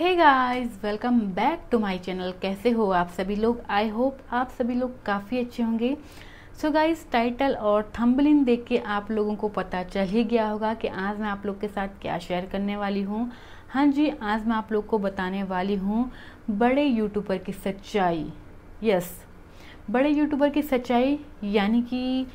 Hey guys welcome back to my channel कैसे हो आप सभी लोग? आई होप आप सभी लोग काफ़ी अच्छे होंगे। सो गाइस टाइटल और थंबलिन देख के आप लोगों को पता चल ही गया होगा कि आज मैं आप लोग के साथ क्या शेयर करने वाली हूँ। हाँ जी, आज मैं आप लोग को बताने वाली हूँ बड़े यूट्यूबर की सच्चाई। यस बड़े यूट्यूबर की सच्चाई यानी कि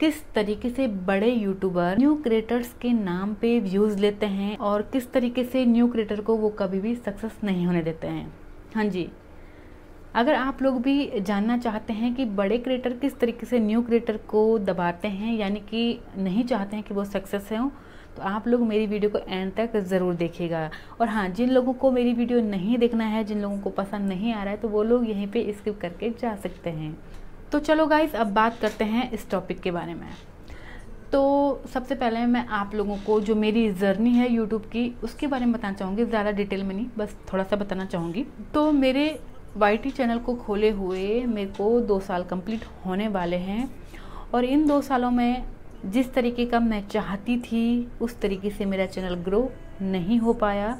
किस तरीके से बड़े यूट्यूबर न्यू क्रिएटर्स के नाम पे व्यूज़ लेते हैं और किस तरीके से न्यू क्रिएटर को वो कभी भी सक्सेस नहीं होने देते हैं। हाँ जी। अगर आप लोग भी जानना चाहते हैं कि बड़े क्रिएटर किस तरीके से न्यू क्रिएटर को दबाते हैं, यानी कि नहीं चाहते हैं कि वो सक्सेस हों तो आप लोग मेरी वीडियो को एंड तक ज़रूर देखिएगा। और हाँ जिन लोगों को मेरी वीडियो नहीं देखना है, जिन लोगों को पसंद नहीं आ रहा है तो वो लोग यहीं पे स्किप करके जा सकते हैं। तो चलो गाइज़ अब बात करते हैं इस टॉपिक के बारे में। तो सबसे पहले मैं आप लोगों को जो मेरी जर्नी है यूट्यूब की, उसके बारे में बताना चाहूँगी, ज़्यादा डिटेल में नहीं, बस थोड़ा सा बताना चाहूँगी। तो मेरे वाईटी चैनल को खोले हुए मेरे को दो साल कंप्लीट होने वाले हैं और इन दो सालों में जिस तरीके का मैं चाहती थी, उस तरीके से मेरा चैनल ग्रो नहीं हो पाया।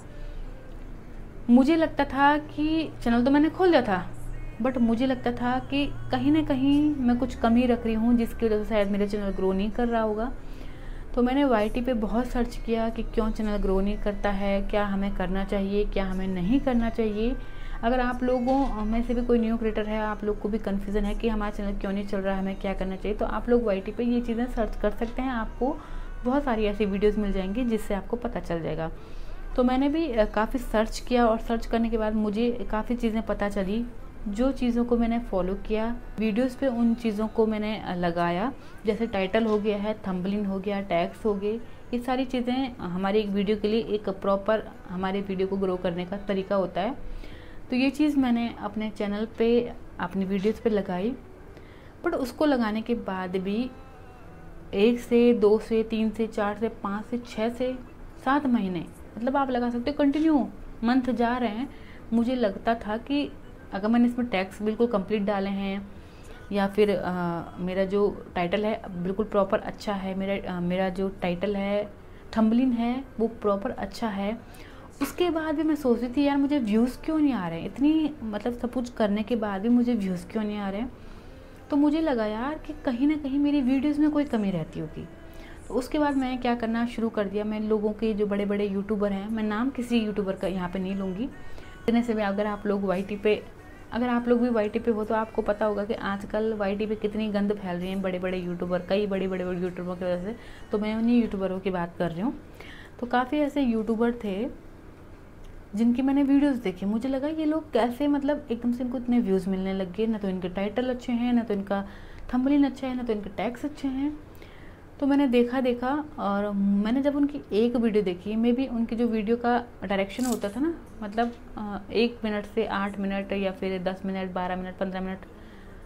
मुझे लगता था कि चैनल तो मैंने खोल दिया था। बट मुझे लगता था कि कहीं ना कहीं मैं कुछ कमी रख रही हूँ, जिसकी वजह से शायद मेरा चैनल ग्रो नहीं कर रहा होगा। तो मैंने वाईटी पे बहुत सर्च किया कि क्यों चैनल ग्रो नहीं करता है, क्या हमें करना चाहिए, क्या हमें नहीं करना चाहिए। अगर आप लोगों, में से भी कोई न्यू क्रिएटर है, आप लोग को भी कन्फ्यूज़न है कि हमारा चैनल क्यों नहीं चल रहा है हमें क्या करना चाहिए तो आप लोग YT पे ये चीज़ें सर्च कर सकते हैं। आपको बहुत सारी ऐसी वीडियोज़ मिल जाएँगी, जिससे आपको पता चल जाएगा। तो मैंने भी काफ़ी सर्च किया और सर्च करने के बाद मुझे काफ़ी चीज़ें पता चली। जो चीज़ों को मैंने फॉलो किया वीडियोस पे उन चीज़ों को मैंने लगाया। जैसे टाइटल हो गया है थंबलिन हो गया टैक्स हो गए, ये सारी चीज़ें हमारी एक वीडियो के लिए एक प्रॉपर हमारे वीडियो को ग्रो करने का तरीका होता है। तो ये चीज़ मैंने अपने चैनल पे, अपनी वीडियोस पे लगाई। बट उसको लगाने के बाद भी एक से, दो से, तीन से, चार से, पाँच से छः से, सात महीने मतलब आप लगा सकते हो कंटिन्यू मंथ जा रहे हैं। मुझे लगता था कि अगर मैंने इसमें टैक्स बिल्कुल कंप्लीट डाले हैं या फिर आ, मेरा जो टाइटल है बिल्कुल प्रॉपर अच्छा है मेरा आ, मेरा जो टाइटल है थम्बलिन है वो प्रॉपर अच्छा है। उसके बाद भी मैं सोच रही थी यार मुझे व्यूज़ क्यों नहीं आ रहे हैं? इतनी मतलब सब कुछ करने के बाद भी मुझे व्यूज़ क्यों नहीं आ रहे हैं? तो मुझे लगा यार कि कहीं ना कहीं मेरी वीडियोज़ में कोई कमी रहती होगी। तो उसके बाद मैंने क्या करना शुरू कर दिया मैं लोगों के जो बड़े बड़े यूट्यूबर हैं मैं नाम किसी यूट्यूबर का यहाँ पे नहीं लूँगी इतने से भी अगर आप लोग वाईटी पे, अगर आप लोग भी वाईटी पे हो तो आपको पता होगा कि आजकल वाईटी पे कितनी गंद फैल रही है बड़े बड़े यूट्यूबर कई बड़े बड़े बड़े यूट्यूबर की वजह से। तो मैं उन्हीं यूट्यूबरों की बात कर रही हूँ। तो काफ़ी ऐसे यूट्यूबर थे, जिनकी मैंने वीडियोस देखी। मुझे लगा ये लोग कैसे मतलब एकदम से इनको इतने व्यूज़ मिलने लग गए। ना तो इनके टाइटल अच्छे हैं, ना तो इनका थंबलिन अच्छा है, ना तो इनके टैक्स अच्छे हैं। तो मैंने देखा देखा और मैंने जब उनकी एक वीडियो देखी, मे भी उनकी जो वीडियो का डायरेक्शन होता था ना मतलब एक मिनट से आठ मिनट या फिर दस मिनट, बारह मिनट, पंद्रह मिनट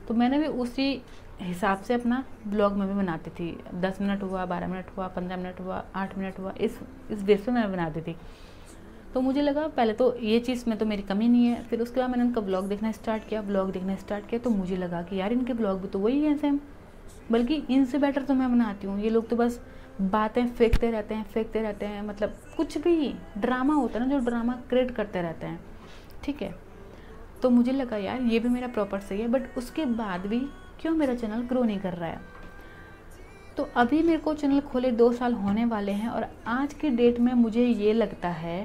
तो मैंने भी उसी हिसाब से अपना ब्लॉग में भी बनाती थी। दस मिनट हुआ, बारह मिनट हुआ, पंद्रह मिनट हुआ, आठ मिनट हुआ, इस इस बेस पे मैं बनाती थी। तो मुझे लगा पहले तो ये चीज़ में तो मेरी कमी नहीं है, फिर उसके बाद मैंने उनका ब्लॉग देखना स्टार्ट किया ब्लॉग देखना स्टार्ट किया तो मुझे लगा कि यार इनके ब्लॉग भी तो वही है सेम बल्कि इनसे बेटर तो मैं बनाती हूँ। ये लोग तो बस बातें फेंकते रहते हैं, फेंकते रहते हैं मतलब कुछ भी ड्रामा होता है ना, जो ड्रामा क्रिएट करते रहते हैं। ठीक है? तो मुझे लगा, यार, ये भी मेरा प्रॉपर सही है। बट उसके बाद भी क्यों मेरा चैनल ग्रो नहीं कर रहा है? तो अभी मेरे को चैनल खोले दो साल होने वाले हैं और आज की डेट में मुझे ये लगता है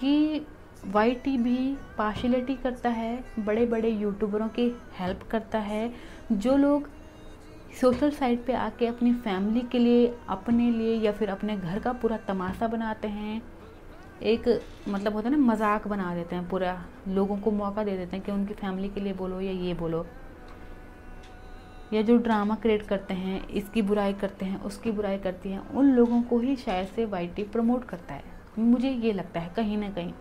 कि वाई टी भी पार्शलिटी करता है बड़े बड़े यूट्यूबरों की हेल्प करता है, जो लोग सोशल साइट पे आके अपनी फैमिली के लिए, अपने लिए या फिर अपने घर का पूरा तमाशा बनाते हैं। एक मतलब होता है ना, मज़ाक बना देते हैं पूरा। लोगों को मौका दे देते हैं कि उनकी फैमिली के लिए बोलो या ये बोलो। या जो ड्रामा क्रिएट करते हैं, इसकी बुराई करते हैं, उसकी बुराई करती हैं, उन लोगों को ही शायद से वाई प्रमोट करता है। मुझे ये लगता है कहीं ना कहीं।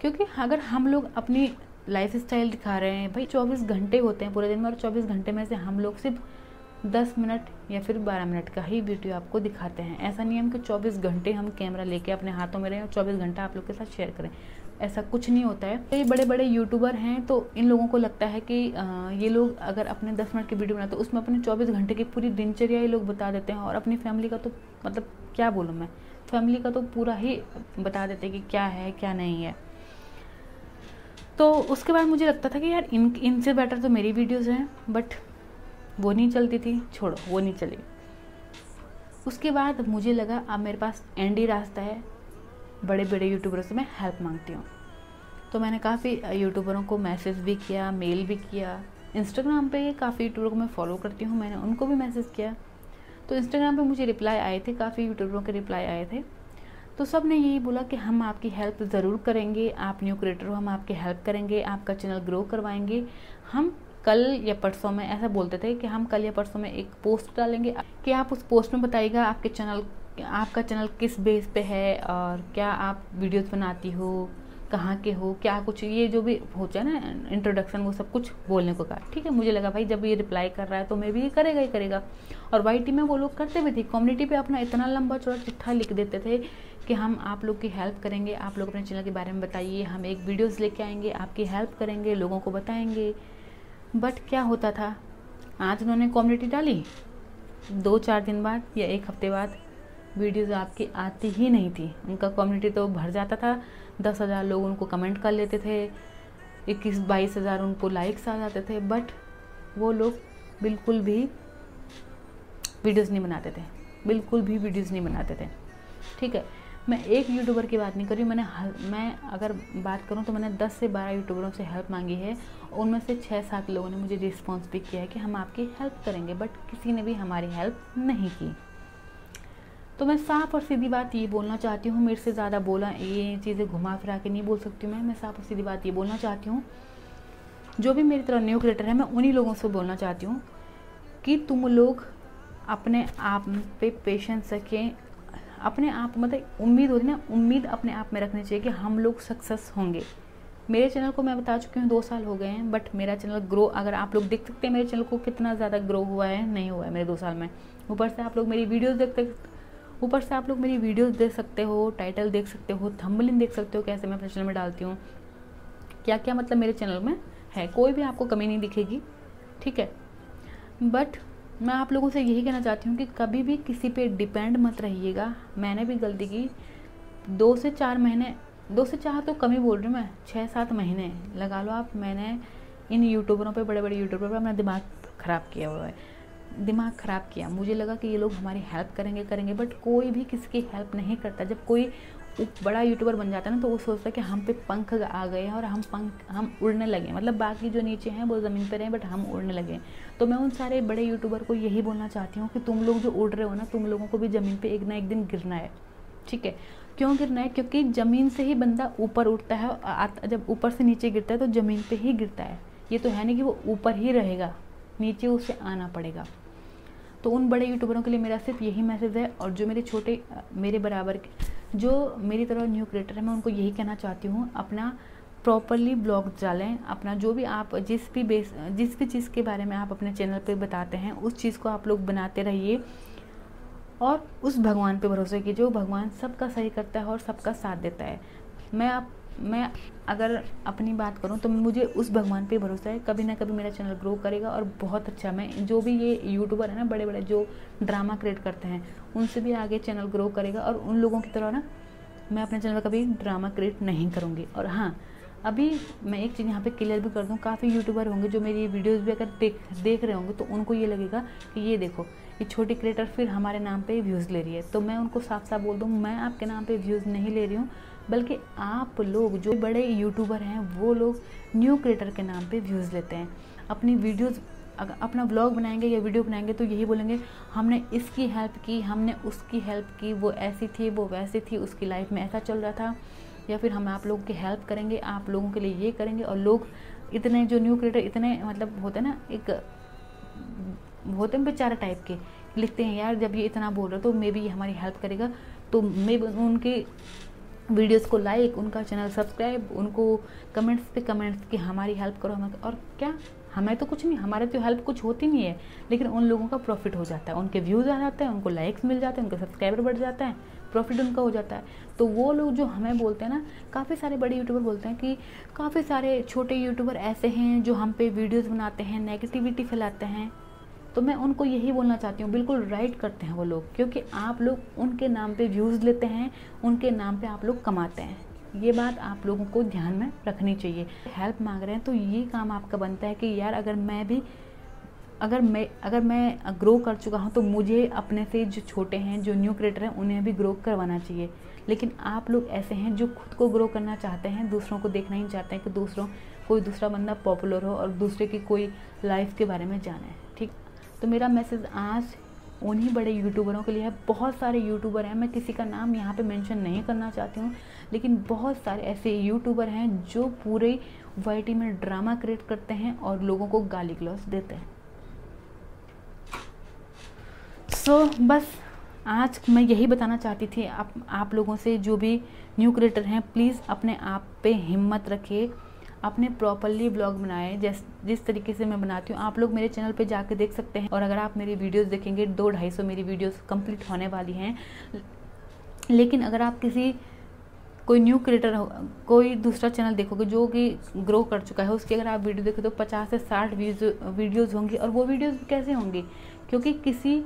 क्योंकि अगर हम लोग अपनी लाइफ स्टाइल दिखा रहे हैं। भाई, चौबीस घंटे होते हैं पूरे दिन में और चौबीस घंटे में से हम लोग सिर्फ़ दस मिनट या फिर बारह मिनट का ही वीडियो आपको दिखाते हैं। ऐसा नहीं है कि चौबीस घंटे हम कैमरा लेके अपने हाथों में रहें और चौबीस घंटा आप लोग के साथ शेयर करें। ऐसा कुछ नहीं होता है। तो ये बड़े बड़े यूट्यूबर हैं तो इन लोगों को लगता है कि ये लोग अगर अपने दस मिनट की वीडियो बनाते तो उसमें अपने चौबीस घंटे की पूरी दिनचर्या ये लोग बता देते हैं और अपनी फैमिली का तो मतलब क्या बोलूँ मैं? फैमिली का तो पूरा ही बता देते हैं कि क्या है, क्या नहीं है। तो उसके बाद मुझे लगता था कि यार इन, इनसे बेटर तो मेरी वीडियोस हैं बट वो नहीं चलती थी। छोड़ो, वो नहीं चली। उसके बाद मुझे लगा, अब मेरे पास एंड रास्ता है। बड़े बड़े यूट्यूबरों से मैं हेल्प मांगती हूँ। तो मैंने काफ़ी यूट्यूबरों को मैसेज भी किया मेल भी किया। इंस्टाग्राम पे काफ़ी यूट्यूबरों को मैं फॉलो करती हूँ, मैंने उनको भी मैसेज किया। तो इंस्टाग्राम पे मुझे रिप्लाई आए थे, काफ़ी यूट्यूबरों के रिप्लाई आए थे। तो सबने यही बोला कि हम आपकी हेल्प ज़रूर करेंगे, आप न्यू क्रिएटर हो, हम आपकी हेल्प करेंगे, आपका चैनल ग्रो करवाएँगे। हम कल या परसों में, ऐसा बोलते थे कि हम कल या परसों में एक पोस्ट डालेंगे कि आप उस पोस्ट में बताइएगा आपके चैनल आपका चैनल किस बेस पे है और क्या आप वीडियोस बनाती हो, कहाँ के हो, क्या कुछ, ये जो भी है ना इंट्रोडक्शन वो सब कुछ बोलने को कहा। ठीक है, मुझे लगा भाई जब ये रिप्लाई कर रहा है तो मैं भी ये करेगा ही करेगा। और वाई टी में वो लोग करते भी थे कम्युनिटी पे अपना इतना लंबा चौड़ा चिट्ठा लिख देते थे कि हम आप लोग की हेल्प करेंगे। आप लोग अपने चैनल के बारे में बताइए। हम एक वीडियोज़ लेके आएँगे, आपकी हेल्प करेंगे, लोगों को बताएँगे। बट क्या होता था? आज उन्होंने कम्युनिटी डाली। दो चार दिन बाद या एक हफ़्ते बाद वीडियोज़ आपकी आती ही नहीं थी। उनका कम्युनिटी तो भर जाता था। दस हज़ार लोग उनको कमेंट कर लेते थे। इक्कीस, बाईस हज़ार उनको लाइक्स आ जाते थे। बट वो लोग बिल्कुल भी वीडियोज़ नहीं बनाते थे। बिल्कुल भी वीडियोज़ नहीं बनाते थे। ठीक है? मैं एक यूट्यूबर की बात नहीं कर रही मैंने मैं अगर बात करूँ तो मैंने 10 से 12 यूट्यूबरों से हेल्प मांगी है। उनमें से छः सात लोगों ने मुझे रिस्पॉन्स भी किया है कि हम आपकी हेल्प करेंगे बट किसी ने भी हमारी हेल्प नहीं की। तो मैं साफ़ और सीधी बात ये बोलना चाहती हूँ, मेरे से ज़्यादा बोला, ये चीज़ें घुमा फिरा के नहीं बोल सकती मैं। मैं साफ़ और सीधी बात ये बोलना चाहती हूँ, जो भी मेरी तरह न्यू क्रिएटर है, मैं उन्हीं लोगों से बोलना चाहती हूँ कि तुम लोग अपने आप पे पेशेंस रखें अपने आप मतलब उम्मीद होती है ना, उम्मीद अपने आप में रखनी चाहिए कि हम लोग सक्सेस होंगे। मेरे चैनल को मैं बता चुकी हूँ, दो साल हो गए हैं बट मेरा चैनल ग्रो अगर आप लोग देख सकते हैं, मेरे चैनल को कितना ज़्यादा ग्रो हुआ है, नहीं हुआ है मेरे दो साल में। ऊपर से आप लोग मेरी वीडियोस देखते ऊपर से आप लोग मेरी वीडियोस देख सकते हो टाइटल देख सकते हो थंबलिन देख सकते हो, कैसे मैं अपने चैनल में डालती हूँ। क्या क्या मतलब मेरे चैनल में है, कोई भी आपको कमी नहीं दिखेगी, ठीक है? बट मैं आप लोगों से यही कहना चाहती हूँ कि कभी भी किसी पे डिपेंड मत रहिएगा। मैंने भी गलती की। दो से चार महीने, दो से चार तो कम ही बोल रही हूँ मैं। छः सात महीने लगा लो आप। मैंने इन यूट्यूबरों पे बड़े बड़े यूट्यूबर पर अपना दिमाग ख़राब किया हुआ है। दिमाग ख़राब किया। मुझे लगा कि ये लोग हमारी हेल्प करेंगे करेंगे बट कोई भी किसी की हेल्प नहीं करता। जब कोई बड़ा यूट्यूबर बन जाता है ना तो वो सोचता है कि हम पे पंख आ गए हैं और हम पंख, हम उड़ने लगे मतलब बाकी जो नीचे हैं, वो ज़मीन पर रहे बट हम उड़ने लगे तो मैं उन सारे बड़े यूट्यूबर को यही बोलना चाहती हूँ कि तुम लोग जो उड़ रहे हो ना, तुम लोगों को भी ज़मीन पर एक ना एक दिन गिरना है। ठीक है? क्यों गिरना है? क्योंकि ज़मीन से ही बंदा ऊपर उठता है जब ऊपर से नीचे गिरता है तो ज़मीन पर ही गिरता है। ये तो है नहीं कि वो ऊपर ही रहेगा, नीचे उसे आना पड़ेगा। तो उन बड़े यूट्यूबरों के लिए मेरा सिर्फ़ यही मैसेज है और जो मेरे छोटे, मेरे बराबर के, जो मेरी तरह न्यू क्रिएटर है, मैं उनको यही कहना चाहती हूँ, अपना प्रॉपरली ब्लॉग डालें, अपना जो भी आप जिस भी बेस जिस भी चीज़ के बारे में आप अपने चैनल पे बताते हैं, उस चीज़ को आप लोग बनाते रहिए और उस भगवान पे भरोसे कीजिए, जो भगवान सबका सही करता है और सबका साथ देता है। मैं आप मैं अगर अपनी बात करूँ तो मुझे उस भगवान पे भरोसा है। कभी ना कभी मेरा चैनल ग्रो करेगा और बहुत अच्छा मैं, जो भी ये यूट्यूबर है ना बड़े बड़े जो ड्रामा क्रिएट करते हैं, उनसे भी आगे चैनल ग्रो करेगा और उन लोगों की तरह ना, मैं अपने चैनल पर कभी ड्रामा क्रिएट नहीं करूँगी। और हाँ अभी मैं एक चीज़ यहाँ पे क्लियर भी कर दूँ, काफ़ी यूट्यूबर होंगे जो मेरी वीडियोस भी अगर देख देख रहे होंगे तो उनको ये लगेगा कि ये देखो, ये छोटी क्रिएटर फिर हमारे नाम पे व्यूज़ ले रही है। तो मैं उनको साफ़ साफ़ बोल दूँ, मैं आपके नाम पे व्यूज़ नहीं ले रही हूँ बल्कि आप लोग जो बड़े यूट्यूबर हैं, वो लोग न्यू क्रिएटर के नाम पे व्यूज़ लेते हैं। अपनी वीडियोज़ अगर अपना ब्लॉग बनाएँगे या वीडियो बनाएँगे तो यही बोलेंगे, हमने इसकी हेल्प की, हमने उसकी हेल्प की, वो ऐसी थी, वो वैसी थी, उसकी लाइफ में ऐसा चल रहा था। या फिर हम आप लोगों की हेल्प करेंगे, आप लोगों के लिए ये करेंगे और लोग इतने जो न्यू क्रिएटर इतने मतलब होते हैं ना, एक, होते हैं बेचारा टाइप के, लिखते हैं, यार जब ये इतना बोल रहे तो मे भी हमारी हेल्प करेगा। तो मे उनके वीडियोस को लाइक, उनका चैनल सब्सक्राइब, उनको कमेंट्स पे कमेंट्स कि हमारी हेल्प करो हमें। और क्या? हमें तो कुछ नहीं, हमारे तो हेल्प कुछ होती नहीं है, लेकिन उन लोगों का प्रॉफिट हो जाता है। उनके व्यूज़ आ जाते हैं, उनको लाइक्स मिल जाते हैं, उनके सब्सक्राइबर बढ़ जाता है, प्रॉफिट उनका हो जाता है। तो वो लोग जो हमें बोलते हैं ना, काफ़ी सारे बड़े यूट्यूबर बोलते हैं कि काफ़ी सारे छोटे यूट्यूबर ऐसे हैं जो हम पे वीडियोस बनाते हैं नेगेटिविटी फैलाते हैं। तो मैं उनको यही बोलना चाहती हूँ, बिल्कुल राइट करते हैं वो लोग, क्योंकि आप लोग उनके नाम पे व्यूज़ लेते हैं, उनके नाम पे आप लोग कमाते हैं। ये बात आप लोगों को ध्यान में रखनी चाहिए। हेल्प मांग रहे हैं तो ये काम आपका बनता है कि यार अगर मैं भी, अगर मैं अगर मैं ग्रो कर चुका हूँ तो मुझे अपने से जो छोटे हैं, जो न्यू क्रिएटर हैं, उन्हें भी ग्रो करवाना चाहिए। लेकिन आप लोग ऐसे हैं जो खुद को ग्रो करना चाहते हैं, दूसरों को देखना ही चाहते हैं कि दूसरों, कोई दूसरा बंदा पॉपुलर हो और दूसरे की कोई लाइफ के बारे में जाने, ठीक? तो मेरा मैसेज आज उन्हीं बड़े यूट्यूबरों के लिए है। बहुत सारे यूट्यूबर हैं मैं किसी का नाम यहाँ पे मेंशन नहीं करना चाहती हूँ लेकिन बहुत सारे ऐसे यूट्यूबर हैं जो पूरे वाई में ड्रामा क्रिएट करते हैं और लोगों को गाली ग्लॉस देते हैं। सो so, बस आज मैं यही बताना चाहती थी आप आप लोगों से जो भी न्यू क्रिएटर हैं प्लीज़ अपने आप पे हिम्मत रखिए। अपने प्रॉपरली ब्लॉग बनाए जिस जिस तरीके से मैं बनाती हूँ, आप लोग मेरे चैनल पे जाके देख सकते हैं। और अगर आप मेरी वीडियोस देखेंगे, दो ढाई सौ मेरी वीडियोस कंप्लीट होने वाली हैं। लेकिन अगर आप किसी, कोई न्यू क्रिएटर हो, कोई दूसरा चैनल देखोगे जो कि ग्रो कर चुका है, उसकी अगर आप वीडियो देखो तो पचास से साठ वीडियोज़ होंगी। और वो वीडियोज़ कैसे होंगी? क्योंकि किसी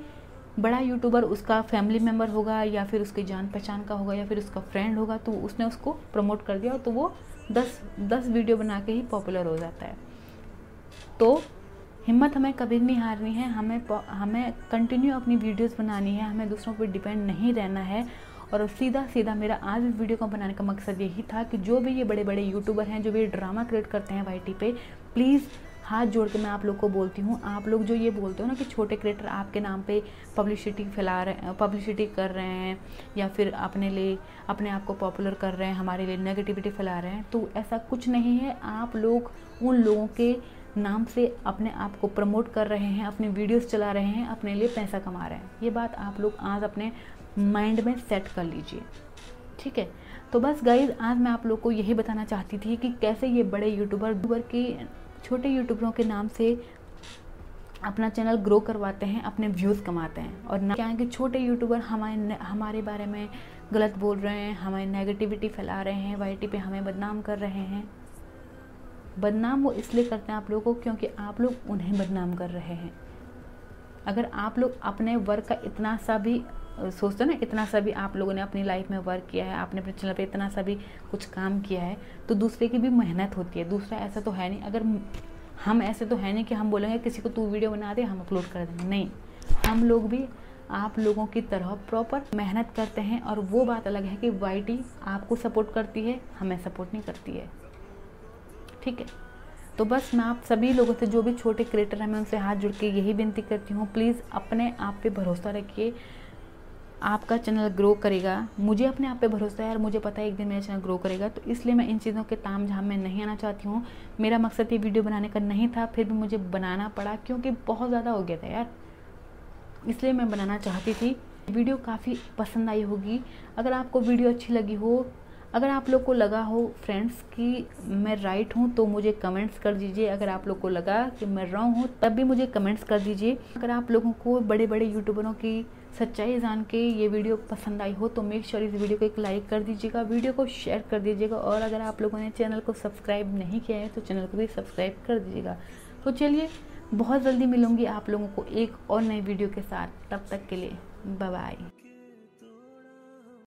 बड़ा यूट्यूबर उसका फैमिली मेंबर होगा या फिर उसकी जान पहचान का होगा या फिर उसका फ्रेंड होगा तो उसने उसको प्रमोट कर दिया तो वो दस दस वीडियो बना के ही पॉपुलर हो जाता है। तो हिम्मत हमें कभी नहीं हारनी है, हमें हमें कंटिन्यू अपनी वीडियोस बनानी है, हमें दूसरों पर डिपेंड नहीं रहना है और सीधा सीधा मेरा आज इस वीडियो को बनाने का मकसद यही था कि जो भी ये बड़े बड़े यूट्यूबर हैं, जो भी ड्रामा क्रिएट करते हैं वाई पे प्लीज़ हाथ जोड़ के मैं आप लोग को बोलती हूँ, आप लोग जो ये बोलते हो ना कि छोटे क्रिएटर आपके नाम पे पब्लिसिटी फैला रहे पब्लिसिटी कर रहे हैं या फिर अपने लिए, अपने आप को पॉपुलर कर रहे हैं, हमारे लिए नेगेटिविटी फैला रहे हैं तो ऐसा कुछ नहीं है। आप लोग उन लोगों के नाम से अपने आप को प्रमोट कर रहे हैं, अपने वीडियोस चला रहे हैं, अपने लिए पैसा कमा रहे हैं। ये बात आप लोग आज अपने माइंड में सेट कर लीजिए, ठीक है? तो बस गाइज़ आज मैं आप लोग को यही बताना चाहती थी कि कैसे ये बड़े यूट्यूबर यूट्यूबर की छोटे यूट्यूबरों के नाम से अपना चैनल ग्रो करवाते हैं, अपने व्यूज़ कमाते हैं। और ना क्या है कि छोटे यूट्यूबर हमारे हमारे बारे में गलत बोल रहे हैं हमारी नेगेटिविटी फैला रहे हैं वाईटी पे हमें बदनाम कर रहे हैं। बदनाम वो इसलिए करते हैं आप लोगों को क्योंकि आप लोग उन्हें बदनाम कर रहे हैं। अगर आप लोग अपने वर्क का इतना सा भी सोचते हो ना इतना सा भी आप लोगों ने अपनी लाइफ में वर्क किया है, आपने अपने चैनल पे इतना सा भी कुछ काम किया है तो दूसरे की भी मेहनत होती है। दूसरा ऐसा तो है नहीं, अगर हम ऐसे तो है नहीं कि हम बोलेंगे, किसी को तू वीडियो बना दे, हम अपलोड कर देंगे। नहीं, हम लोग भी, आप लोगों की तरह प्रॉपर मेहनत करते हैं और वो बात अलग है कि YT आपको सपोर्ट करती है, हमें सपोर्ट नहीं करती है। ठीक है? तो बस मैं आप सभी लोगों से, जो भी छोटे क्रिएटर हैं, मैं उनसे हाथ जुड़ के यही विनती करती हूँ प्लीज़ अपने आप पे भरोसा रखिए। आपका चैनल ग्रो करेगा। मुझे अपने आप पे भरोसा है और मुझे पता है एक दिन मेरा चैनल ग्रो करेगा। तो इसलिए मैं इन चीज़ों के ताम झाम में नहीं आना चाहती हूँ। मेरा मकसद ये वीडियो बनाने का नहीं था, फिर भी मुझे बनाना पड़ा क्योंकि बहुत ज़्यादा हो गया था यार। इसलिए मैं बनाना चाहती थी। वीडियो काफ़ी पसंद आई होगी। अगर आपको वीडियो अच्छी लगी हो, अगर आप लोग को लगा हो फ्रेंड्स कि मैं राइट हूँ तो मुझे कमेंट्स कर दीजिए। अगर आप लोग को लगा कि मैं रॉन्ग हूँ, तब भी मुझे कमेंट्स कर दीजिए। अगर आप लोगों को बड़े बड़े यूट्यूबरों की सच्चाई जान के ये वीडियो पसंद आई हो तो मेक श्योर इस वीडियो को एक लाइक कर दीजिएगा, वीडियो को शेयर कर दीजिएगा और अगर आप लोगों ने चैनल को सब्सक्राइब नहीं किया है तो चैनल को भी सब्सक्राइब कर दीजिएगा। तो चलिए, बहुत जल्दी मिलूँगी आप लोगों को एक और नई वीडियो के साथ। तब तक के लिए बाय